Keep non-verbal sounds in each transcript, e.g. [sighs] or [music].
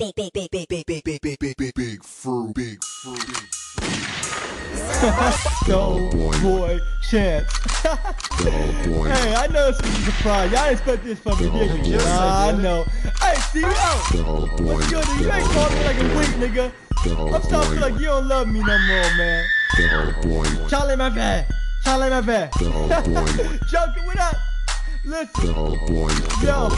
big, big, big, big, big, big, big, big, big, big, big, fruit, big fruit, big Dough boy chance. hey, I know this is a surprise. Y'all expect this from me, did you? I know. Hey, CEO! What's good, nigga? You ain't called me like a week, nigga. I'm starting to feel like you don't love me no more, man. Charlie, my bad. Charlie, my bad. Joker, what up? Listen, yo,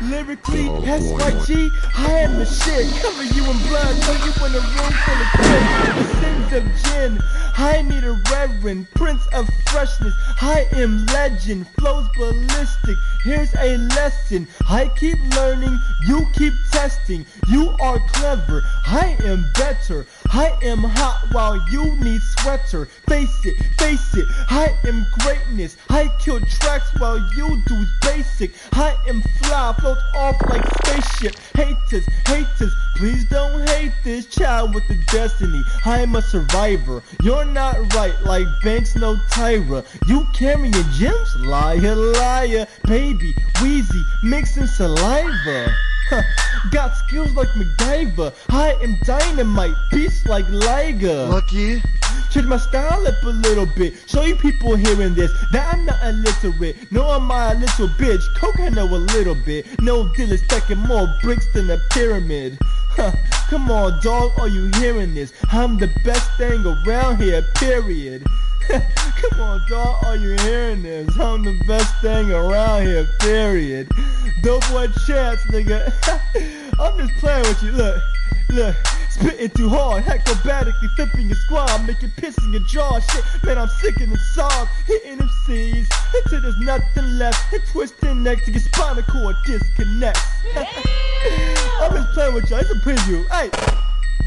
lyrically, SYG, I am the shit. Cover you in blood, throw you in a room full of kids. The sins of gin, I need a reverend, prince of freshness. I am legend, flows ballistic. Here's a lesson. I keep learning, you keep testing. You are clever, I am better. I am hot while you need sweater. Face it, face it, I am greatness. I kill tracks while you do basic. I am fly, float off like spaceship. Haters, haters, please don't hate this child with the destiny. I am a survivor. You're not right, like Banks no Tyra. You carrying gems? Liar, liar. Baby, Weezy, mixing saliva. [laughs] Got skills like MacGyver. I am dynamite, beast like Liger. Lucky. Change my style up a little bit. Show you people hearing this that I'm not illiterate. No, I'm my little bitch. Coke I know a little bit. No deal is stacking more bricks than a pyramid. [laughs] Come on, dog, are you hearing this? I'm the best thing around here, period. [laughs] Come on, dog, are you hearing this? I'm the best thing around here, period. Dough boy chance, nigga. [laughs] I'm just playing with you. Look, look, spitting too hard, acrobatically flipping your squad, making piss in your jaw. Shit, man, I'm sick the songs, hitting them until there's nothing left, and twisting neck to your spinal cord disconnects. [laughs] [laughs] I'm just playing with y'all. It's a preview. Hey,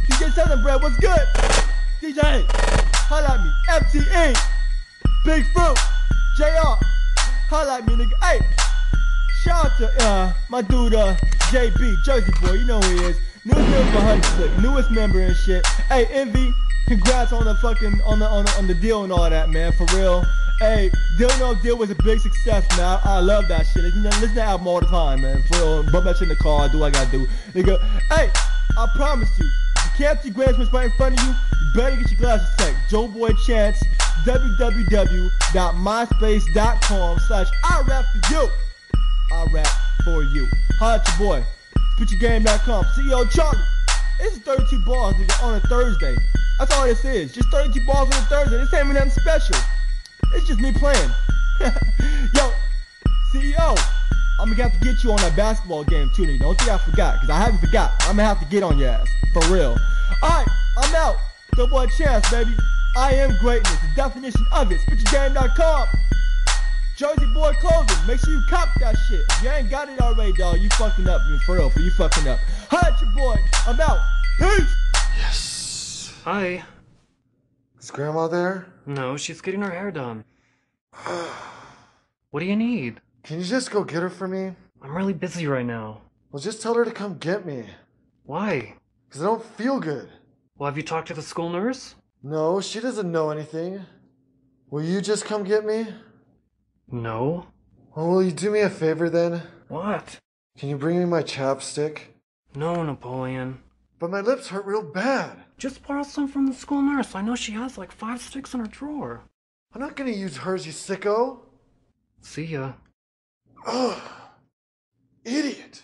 DJ Southern Bread, what's good? DJ, holla at me. FTE, Big Fruit, JR, holla at me, nigga. Hey, shout out to uh, my dude, uh, JB, Jersey boy. You know who he is. Newest member for Slick, newest member and shit. Hey, Envy, congrats on the fucking on the on the, on the deal and all that, man. For real. Hey, Deal No Deal was a big success, man. I, I love that shit. Listen, listen to that album all the time, man. For real. Bump that shit in the car, do what I gotta do. Nigga, hey, I promise you, if you can't see Grand Smith right in front of you, you better get your glasses checked. Dough Boy Chance, www.myspace.com slash I rap for you. I rap for you. Holla your boy. SpitYoGame.com. CEO Charlie. This is 32 balls nigga, on a Thursday. That's all this is. Just 32 balls on a Thursday. This ain't even nothing special. It's just me playing. [laughs] Yo, CEO, I'm gonna have to get you on that basketball game too, nigga. Don't think I forgot, cause I haven't forgot. I'm gonna have to get on your ass. For real. Alright, I'm out. Dough boy chance, baby. I am greatness. The definition of it. SpitYoGame.com. Jersey Boy Clothing. Make sure you cop that shit. If you ain't got it already, dog, you fucking up. You for real, for you fucking up. Hi, your boy. I'm out. Peace. Yes. Hi. Is Grandma there? No, she's getting her hair done. [sighs] What do you need? Can you just go get her for me? I'm really busy right now. Well, just tell her to come get me. Why? Because I don't feel good. Well, have you talked to the school nurse? No, she doesn't know anything. Will you just come get me? No. Well, will you do me a favor then? What? Can you bring me my chapstick? No, Napoleon. But my lips hurt real bad. Just borrow some from the school nurse. I know she has like five sticks in her drawer. I'm not gonna use hers, you sicko. See ya. Ugh. Idiot.